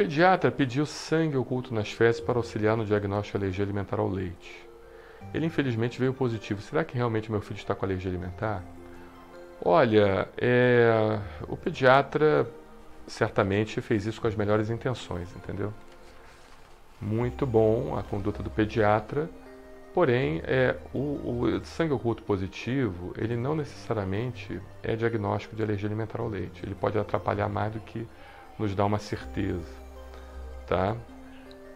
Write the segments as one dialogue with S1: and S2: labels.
S1: pediatra pediu sangue oculto nas fezes para auxiliar no diagnóstico de alergia alimentar ao leite. Ele infelizmente veio positivo. Será que realmente meu filho está com alergia alimentar? Olha, é, o pediatra certamente fez isso com as melhores intenções, entendeu? Muito bom a conduta do pediatra, porém, é, o, o sangue oculto positivo, ele não necessariamente é diagnóstico de alergia alimentar ao leite. Ele pode atrapalhar mais do que nos dar uma certeza, tá?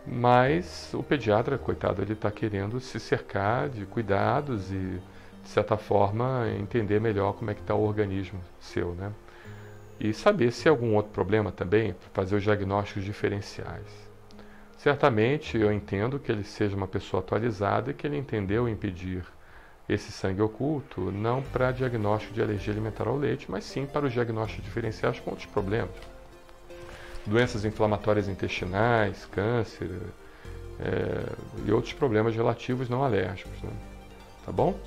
S1: Mas o pediatra, coitado, ele está querendo se cercar de cuidados e, de certa forma, entender melhor como é que está o organismo seu, né? E saber se há algum outro problema também, fazer os diagnósticos diferenciais. Certamente eu entendo que ele seja uma pessoa atualizada e que ele entendeu impedir esse sangue oculto não para diagnóstico de alergia alimentar ao leite, mas sim para os diagnósticos diferenciais com outros problemas doenças inflamatórias intestinais, câncer é, e outros problemas relativos não alérgicos. Né? Tá bom?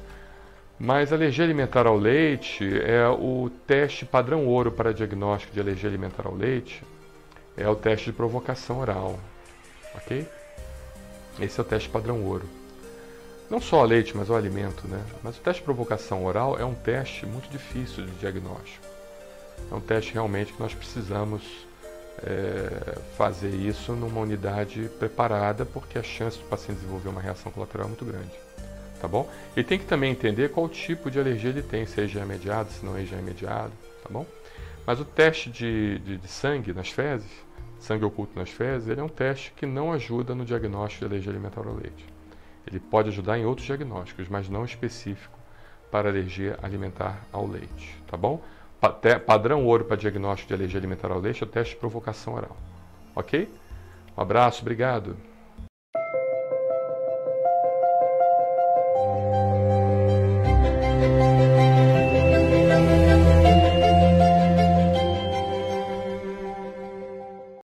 S1: Mas alergia alimentar ao leite é o teste padrão ouro para diagnóstico de alergia alimentar ao leite. É o teste de provocação oral. Ok? Esse é o teste padrão ouro. Não só ao leite, mas ao alimento, né? Mas o teste de provocação oral é um teste muito difícil de diagnóstico. É um teste realmente que nós precisamos é, fazer isso numa unidade preparada, porque a chance do paciente desenvolver uma reação colateral é muito grande. Tá bom? E tem que também entender qual tipo de alergia ele tem, se é IgE mediado, se não é IgE mediado, tá bom? Mas o teste de, de, de, sangue nas fezes, sangue oculto nas fezes, ele é um teste que não ajuda no diagnóstico de alergia alimentar ao leite. Ele pode ajudar em outros diagnósticos, mas não específico para alergia alimentar ao leite, tá bom? Padrão ouro para diagnóstico de alergia alimentar ao leite é o teste de provocação oral. Ok? Um abraço, obrigado.